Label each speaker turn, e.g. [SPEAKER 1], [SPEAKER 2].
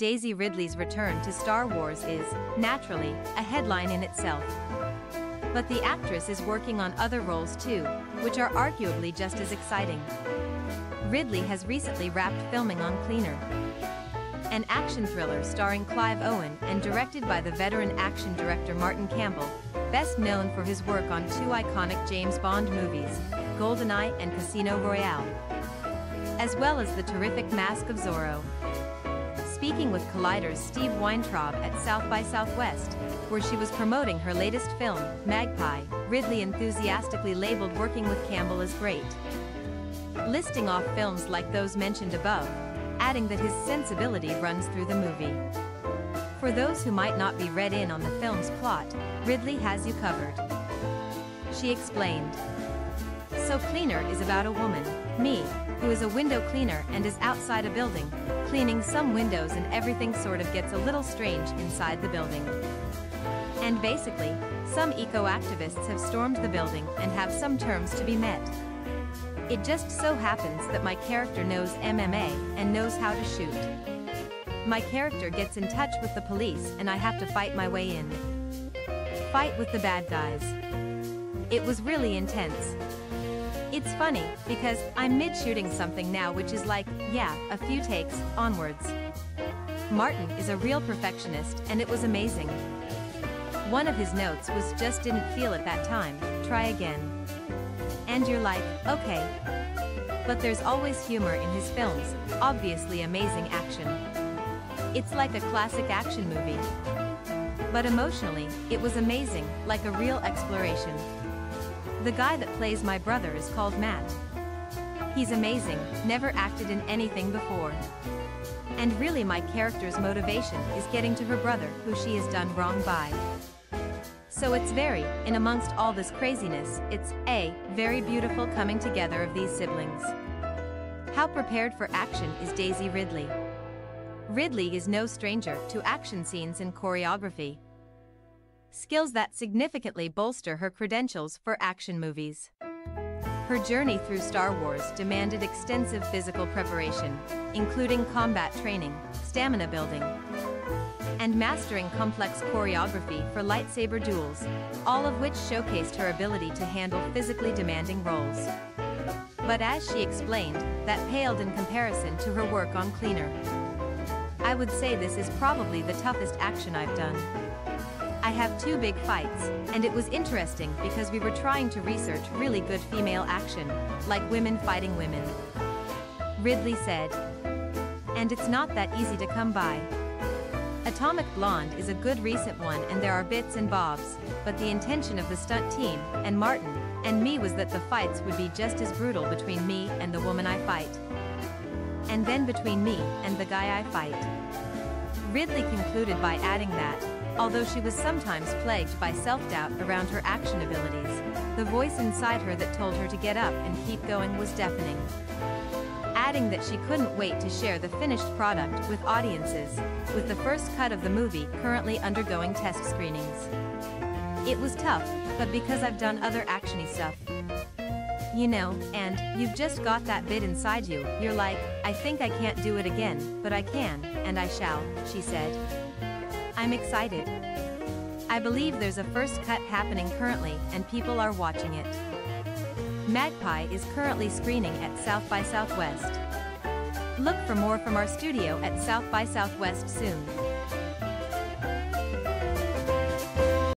[SPEAKER 1] Daisy Ridley's return to Star Wars is, naturally, a headline in itself. But the actress is working on other roles too, which are arguably just as exciting. Ridley has recently wrapped filming on Cleaner, an action thriller starring Clive Owen and directed by the veteran action director Martin Campbell, best known for his work on two iconic James Bond movies, GoldenEye and Casino Royale, as well as the terrific Mask of Zorro. Speaking with Collider's Steve Weintraub at South by Southwest, where she was promoting her latest film, Magpie, Ridley enthusiastically labeled working with Campbell as great. Listing off films like those mentioned above, adding that his sensibility runs through the movie. For those who might not be read in on the film's plot, Ridley has you covered. She explained. So Cleaner is about a woman, me, who is a window cleaner and is outside a building, cleaning some windows and everything sort of gets a little strange inside the building. And basically, some eco-activists have stormed the building and have some terms to be met. It just so happens that my character knows MMA and knows how to shoot. My character gets in touch with the police and I have to fight my way in. Fight with the bad guys. It was really intense. It's funny, because I'm mid-shooting something now which is like, yeah, a few takes, onwards. Martin is a real perfectionist and it was amazing. One of his notes was just didn't feel at that time, try again. And you're like, okay. But there's always humor in his films, obviously amazing action. It's like a classic action movie. But emotionally, it was amazing, like a real exploration. The guy that plays my brother is called Matt. He's amazing, never acted in anything before. And really my character's motivation is getting to her brother who she has done wrong by. So it's very, in amongst all this craziness, it's, A, very beautiful coming together of these siblings. How prepared for action is Daisy Ridley? Ridley is no stranger to action scenes and choreography. Skills that significantly bolster her credentials for action movies. Her journey through Star Wars demanded extensive physical preparation, including combat training, stamina building, and mastering complex choreography for lightsaber duels, all of which showcased her ability to handle physically demanding roles. But as she explained, that paled in comparison to her work on Cleaner. I would say this is probably the toughest action I've done. I have two big fights, and it was interesting because we were trying to research really good female action, like women fighting women. Ridley said. And it's not that easy to come by. Atomic Blonde is a good recent one and there are bits and bobs, but the intention of the stunt team, and Martin, and me was that the fights would be just as brutal between me and the woman I fight. And then between me and the guy I fight. Ridley concluded by adding that, although she was sometimes plagued by self-doubt around her action abilities, the voice inside her that told her to get up and keep going was deafening adding that she couldn't wait to share the finished product with audiences, with the first cut of the movie currently undergoing test screenings. It was tough, but because I've done other actiony stuff. You know, and you've just got that bit inside you, you're like, I think I can't do it again, but I can, and I shall, she said. I'm excited. I believe there's a first cut happening currently and people are watching it. Magpie is currently screening at South by Southwest. Look for more from our studio at South by Southwest soon.